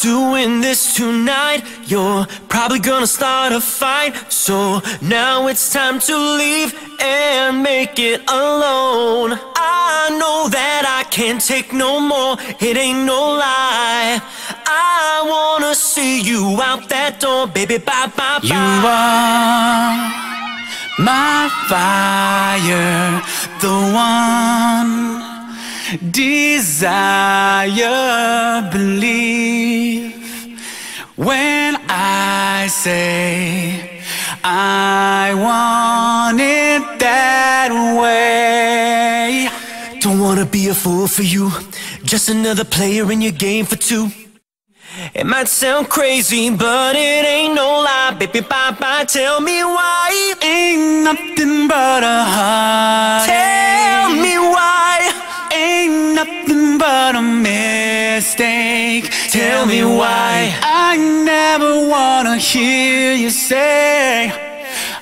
doing this tonight, you're probably gonna start a fight. So now it's time to leave and make it alone. I know that I can't take no more, it ain't no lie. I wanna see you out that door, baby, bye bye bye. You are my fire, the one desire, believe when I say I want it that way. Don't wanna be a fool for you, just another player in your game for two. It might sound crazy, but it ain't no lie, baby. Bye bye. Tell me why. Ain't nothing but a heart. Tell me why. Ain't nothing but a mistake. Tell me why. I never wanna hear you say,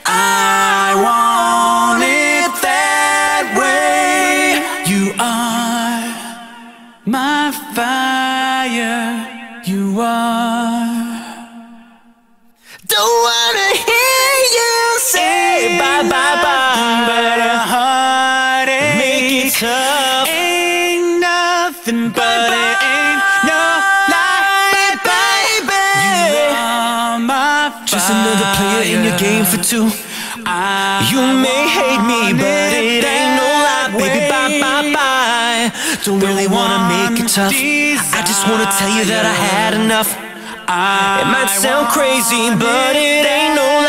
I want it that way. You are my fire. You are. Don't wanna hear you say Bye bye bye But a heartache. Make it tough. Nothing but it ain't no lie, baby. You are my Just another player in your game for two. I You may hate me, but it ain't no lie, baby. Bye bye bye. Don't really wanna make it tough. I just wanna tell you that I had enough. I It might sound crazy, but it ain't no